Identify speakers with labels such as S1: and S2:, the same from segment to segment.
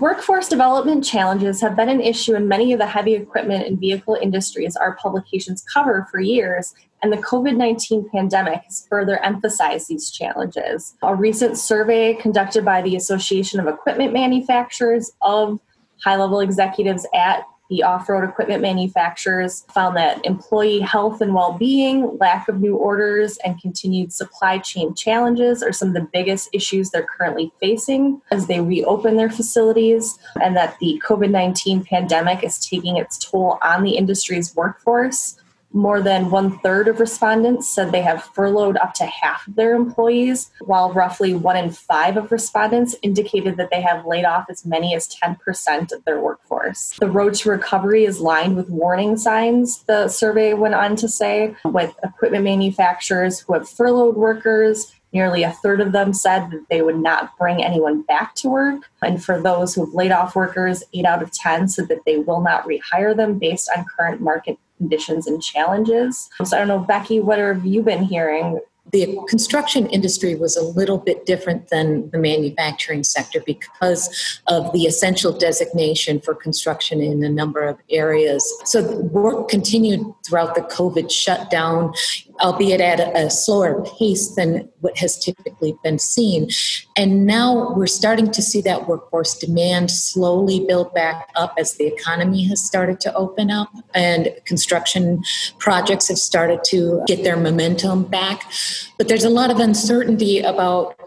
S1: Workforce development challenges have been an issue in many of the heavy equipment and vehicle industries our publications cover for years, and the COVID 19 pandemic has further emphasized these challenges. A recent survey conducted by the Association of Equipment Manufacturers of high level executives at the off road equipment manufacturers found that employee health and well being, lack of new orders, and continued supply chain challenges are some of the biggest issues they're currently facing as they reopen their facilities, and that the COVID 19 pandemic is taking its toll on the industry's workforce. More than one third of respondents said they have furloughed up to half of their employees, while roughly one in five of respondents indicated that they have laid off as many as 10% of their workforce. The road to recovery is lined with warning signs, the survey went on to say, with equipment manufacturers who have furloughed workers, Nearly a third of them said that they would not bring anyone back to work. And for those who've laid off workers, eight out of 10 said that they will not rehire them based on current market conditions and challenges. So I don't know, Becky, what have you been hearing?
S2: The construction industry was a little bit different than the manufacturing sector because of the essential designation for construction in a number of areas. So work continued throughout the COVID shutdown albeit at a, slower pace than what has typically been seen. And now we're starting to see that workforce demand slowly build back up as the economy has started to open up and construction projects have started to get their momentum back. But there's a lot of uncertainty about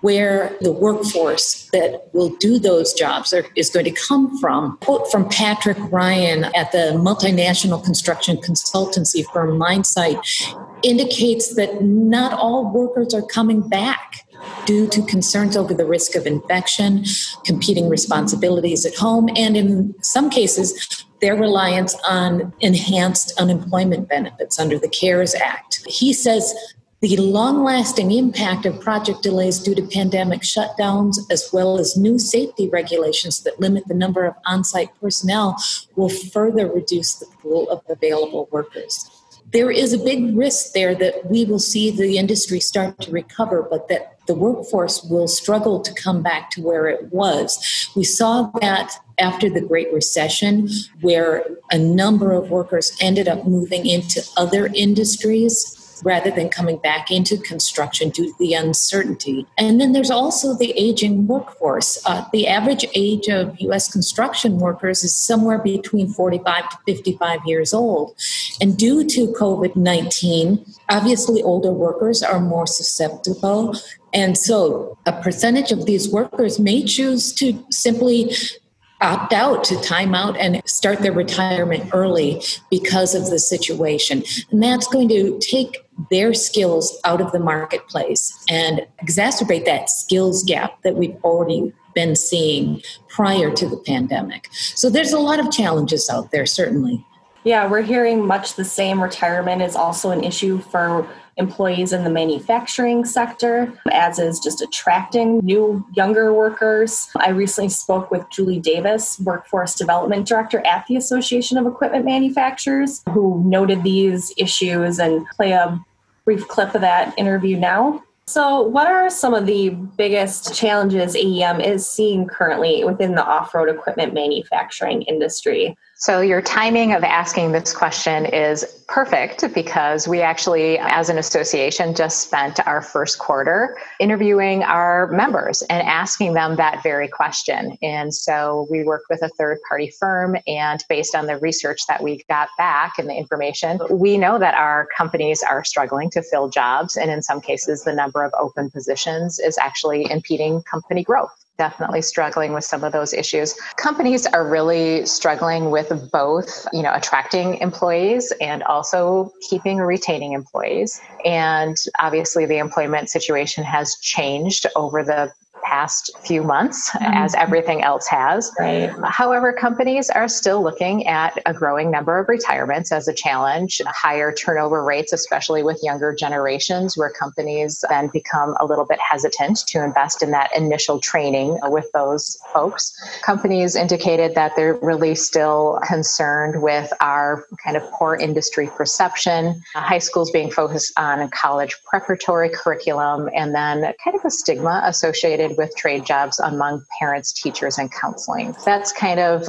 S2: where the workforce that will do those jobs are, is going to come from. Quote from Patrick Ryan at the multinational construction consultancy firm Linesight indicates that not all workers are coming back due to concerns over the risk of infection, competing responsibilities at home, and in some cases, their reliance on enhanced unemployment benefits under the CARES Act. He says the long lasting impact of project delays due to pandemic shutdowns, as well as new safety regulations that limit the number of on site personnel, will further reduce the pool of available workers. There is a big risk there that we will see the industry start to recover, but that the workforce will struggle to come back to where it was. We saw that after the Great Recession, where a number of workers ended up moving into other industries rather than coming back into construction due to the uncertainty. And then there's also the aging workforce. Uh, the average age of U.S. construction workers is somewhere between 45 to 55 years old. And due to COVID 19, obviously older workers are more susceptible. And so a percentage of these workers may choose to simply opt out to time out and start their retirement early because of the situation. And that's going to take their skills out of the marketplace and exacerbate that skills gap that we've already been seeing prior to the pandemic. So there's a lot of challenges out there, certainly.
S1: Yeah, we're hearing much the same. Retirement is also an issue for employees in the manufacturing sector, as is just attracting new younger workers. I recently spoke with Julie Davis, Workforce Development Director at the Association of Equipment Manufacturers, who noted these issues and play a brief clip of that interview now. So, what are some of the biggest challenges AEM is seeing currently within the off road equipment manufacturing industry?
S3: So, your timing of asking this question is perfect because we actually, as an association, just spent our first quarter interviewing our members and asking them that very question. And so, we worked with a third party firm, and based on the research that we got back and the information, we know that our companies are struggling to fill jobs. And in some cases, the number of open positions is actually impeding company growth definitely struggling with some of those issues. Companies are really struggling with both, you know, attracting employees and also keeping or retaining employees. And obviously the employment situation has changed over the past few months, mm-hmm. as everything else has. Right. However, companies are still looking at a growing number of retirements as a challenge, higher turnover rates, especially with younger generations, where companies then become a little bit hesitant to invest in that initial training with those folks. Companies indicated that they're really still concerned with our kind of poor industry perception, high schools being focused on college preparatory curriculum, and then kind of a stigma associated with trade jobs among parents, teachers, and counseling. That's kind of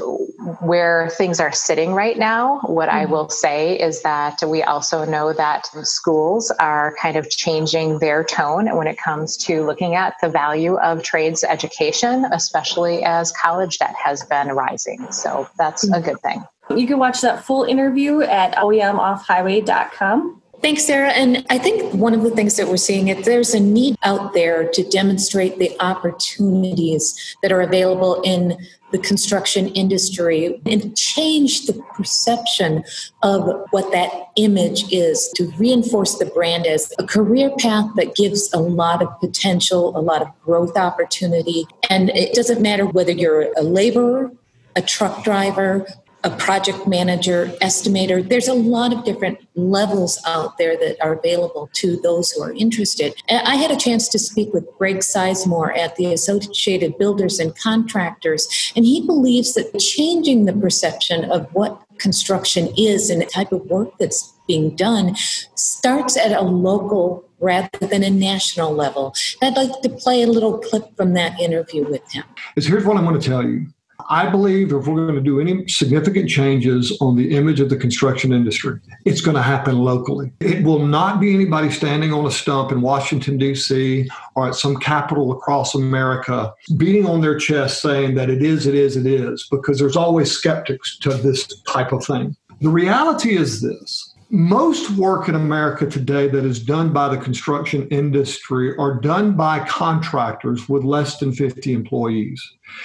S3: where things are sitting right now. What mm-hmm. I will say is that we also know that schools are kind of changing their tone when it comes to looking at the value of trades education, especially as college debt has been rising. So that's mm-hmm. a good thing.
S1: You can watch that full interview at oemoffhighway.com.
S2: Thanks, Sara. And I think one of the things that we're seeing is there's a need out there to demonstrate the opportunities that are available in the construction industry and change the perception of what that image is to reinforce the brand as a career path that gives a lot of potential, a lot of growth opportunity. And it doesn't matter whether you're a laborer, a truck driver, a project manager, estimator. There's a lot of different levels out there that are available to those who are interested. I had a chance to speak with Greg Sizemore at the Associated Builders and Contractors, and he believes that changing the perception of what construction is and the type of work that's being done starts at a local rather than a national level. I'd like to play a little clip from that interview with him.
S4: Here's what I want to tell you. I believe if we're going to do any significant changes on the image of the construction industry, it's going to happen locally. It will not be anybody standing on a stump in Washington, D.C. or at some capital across America beating on their chest saying that it is, it is, it is, because there's always skeptics to this type of thing. The reality is this most work in America today that is done by the construction industry are done by contractors with less than 50 employees.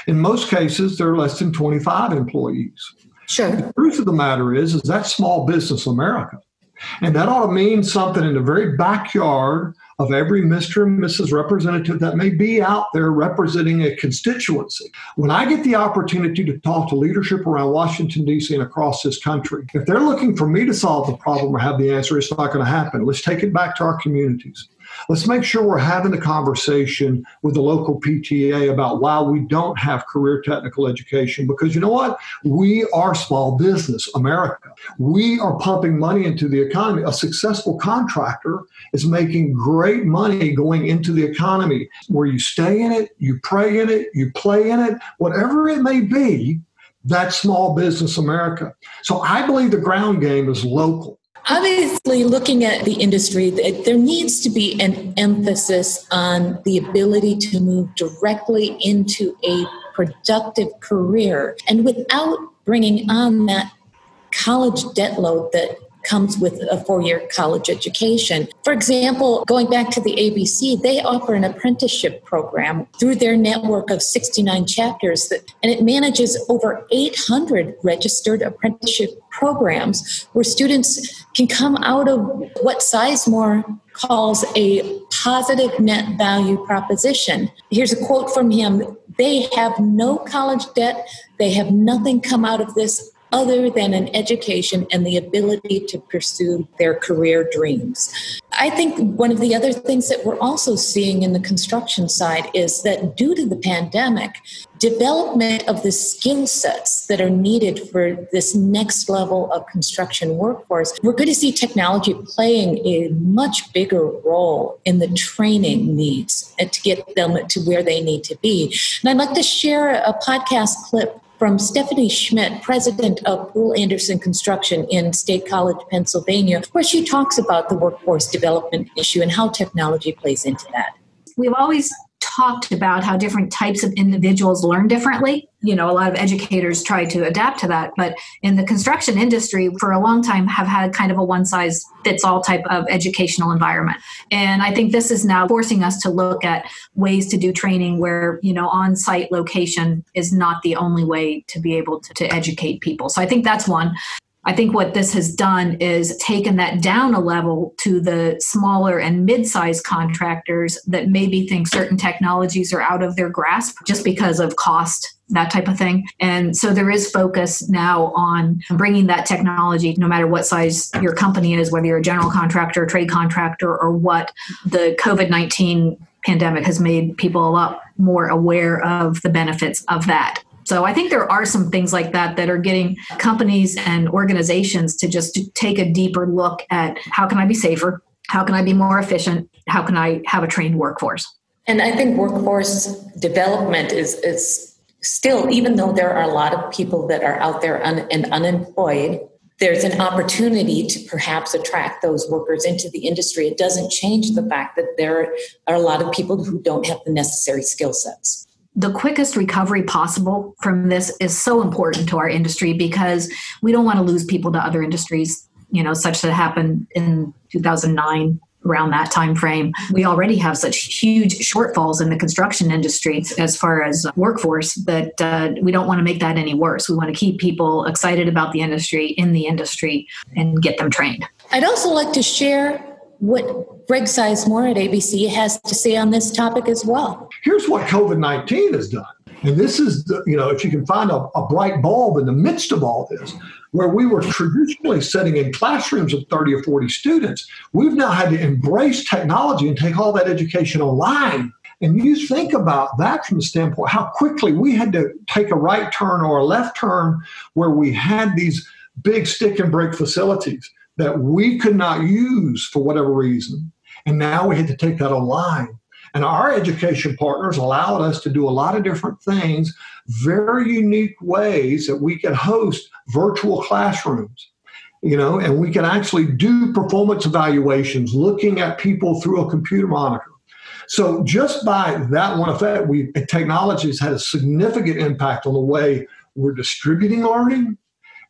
S4: In most cases, there are less than 25 employees.
S2: Sure.
S4: The truth of the matter is, is that small business America. And that ought to mean something in the very backyard of every Mr. and Mrs. representative that may be out there representing a constituency. When I get the opportunity to talk to leadership around Washington, D.C. and across this country, if they're looking for me to solve the problem or have the answer, it's not going to happen. Let's take it back to our communities. Let's make sure we're having a conversation with the local PTA about why we don't have career technical education. Because you know what? We are small business America. We are pumping money into the economy. A successful contractor is making great money going into the economy where you stay in it, you pray in it, you play in it, whatever it may be. That's small business America. So I believe the ground game is local.
S2: Obviously, looking at the industry, there needs to be an emphasis on the ability to move directly into a productive career. And without bringing on that college debt load that comes with a four year college education. For example, going back to the ABC, they offer an apprenticeship program through their network of 69 chapters, that, and it manages over 800 registered apprenticeship programs where students can come out of what Sizemore calls a positive net value proposition. Here's a quote from him They have no college debt, they have nothing come out of this other than an education and the ability to pursue their career dreams. I think one of the other things that we're also seeing in the construction side is that due to the pandemic, development of the skill sets that are needed for this next level of construction workforce, we're going to see technology playing a much bigger role in the training needs to get them to where they need to be. And I'd like to share a podcast clip from Stephanie Schmidt, president of Poole Anderson Construction in State College, Pennsylvania, where she talks about the workforce development issue and how technology plays into that.
S5: We've always talked about how different types of individuals learn differently. You know, a lot of educators try to adapt to that, but in the construction industry, for a long time, have had kind of a one size fits all type of educational environment. And I think this is now forcing us to look at ways to do training where, you know, on site location is not the only way to be able to, to educate people. So I think that's one. I think what this has done is taken that down a level to the smaller and mid sized contractors that maybe think certain technologies are out of their grasp just because of cost that type of thing. And so there is focus now on bringing that technology, no matter what size your company is, whether you're a general contractor, trade contractor, or what the COVID 19 pandemic has made people a lot more aware of the benefits of that. So I think there are some things like that that are getting companies and organizations to just take a deeper look at how can I be safer? How can I be more efficient? How can I have a trained workforce?
S2: And I think workforce development is, is still, even though there are a lot of people that are out there un, and unemployed, there's an opportunity to perhaps attract those workers into the industry. It doesn't change the fact that there are a lot of people who don't have the necessary skill sets.
S5: The quickest recovery possible from this is so important to our industry because we don't want to lose people to other industries, you know, such that happened in 2009 around that time frame we already have such huge shortfalls in the construction industry as far as workforce that uh, we don't want to make that any worse. We want to keep people excited about the industry in the industry and get them trained.
S2: I'd also like to share what greg sizemore at abc has to say on this topic as well.
S4: Here's what covid-19 has done. And this is the, you know if you can find a, a bright bulb in the midst of all this where we were traditionally sitting in classrooms of 30 or 40 students, we've now had to embrace technology and take all that education online. And you think about that from the standpoint how quickly we had to take a right turn or a left turn where we had these big stick and brick facilities that we could not use for whatever reason. And now we had to take that online. And our education partners allowed us to do a lot of different things, very unique ways that we could host virtual classrooms you know, and we can actually do performance evaluations looking at people through a computer monitor. So just by that one effect, we technology has had a significant impact on the way we're distributing learning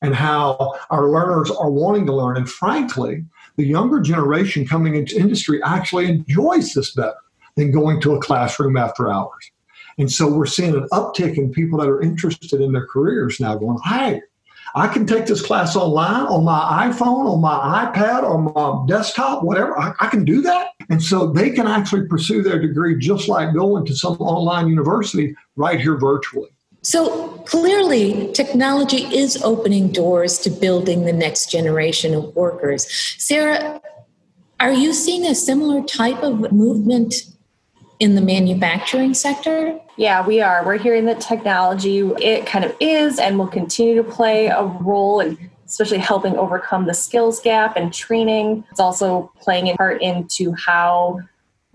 S4: and how our learners are wanting to learn. And frankly, the younger generation coming into industry actually enjoys this better than going to a classroom after hours. And so we're seeing an uptick in people that are interested in their careers now going, hey, I can take this class online on my iPhone, on my iPad, on my desktop, whatever. I, I, can do that. And so they can actually pursue their degree just like going to some online university right here virtually.
S2: So clearly, technology is opening doors to building the next generation of workers. Sara, are you seeing a similar type of movement in the manufacturing sector?
S1: Yeah, we are. We're hearing that technology, it kind of is and will continue to play a role in especially helping overcome the skills gap and training. It's also playing a part into how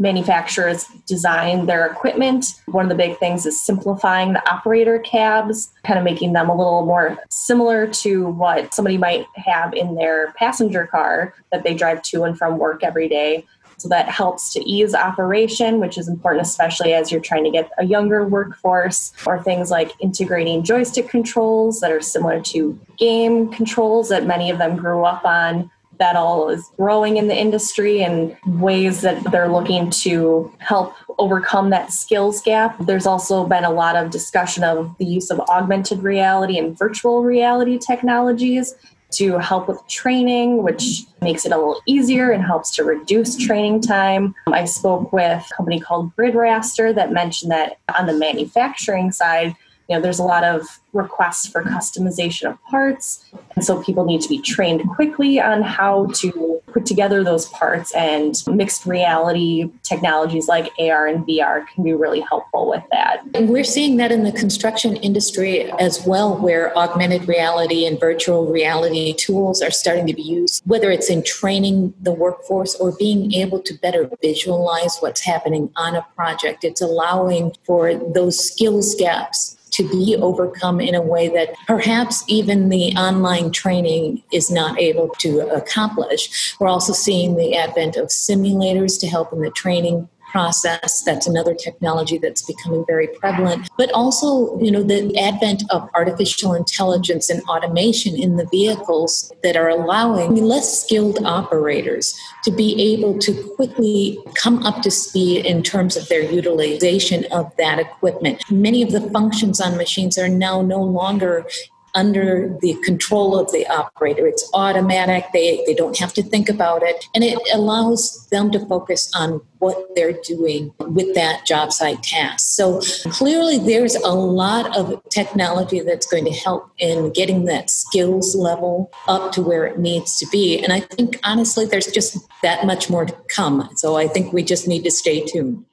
S1: manufacturers design their equipment. One of the big things is simplifying the operator cabs, kind of making them a little more similar to what somebody might have in their passenger car that they drive to and from work every day. So that helps to ease operation, which is important, especially as you're trying to get a younger workforce, or things like integrating joystick controls that are similar to game controls that many of them grew up on. That all is growing in the industry and ways that they're looking to help overcome that skills gap. There's also been a lot of discussion of the use of augmented reality and virtual reality technologies to help with training, which makes it a little easier and helps to reduce training time. Um, I spoke with a company called Gridraster that mentioned that on the manufacturing side, you know, there's a lot of requests for customization of parts. And so people need to be trained quickly on how to put together those parts and mixed reality technologies like AR and VR can be really helpful with that.
S2: And we're seeing that in the construction industry as well, where augmented reality and virtual reality tools are starting to be used, whether it's in training the workforce or being able to better visualize what's happening on a project. It's allowing for those skills gaps to be overcome in a way that perhaps even the online training is not able to accomplish. We're also seeing the advent of simulators to help in the training process. That's another technology that's becoming very prevalent. But also, you know, the advent of artificial intelligence and automation in the vehicles that are allowing less skilled operators to be able to quickly come up to speed in terms of their utilization of that equipment. Many of the functions on machines are now no longer under the control of the operator. It's automatic, they, they don't have to think about it, and it allows them to focus on what they're doing with that job site task. So clearly, there's a lot of technology that's going to help in getting that skills level up to where it needs to be. And I think honestly, there's just that much more to come. So I think we just need to stay tuned.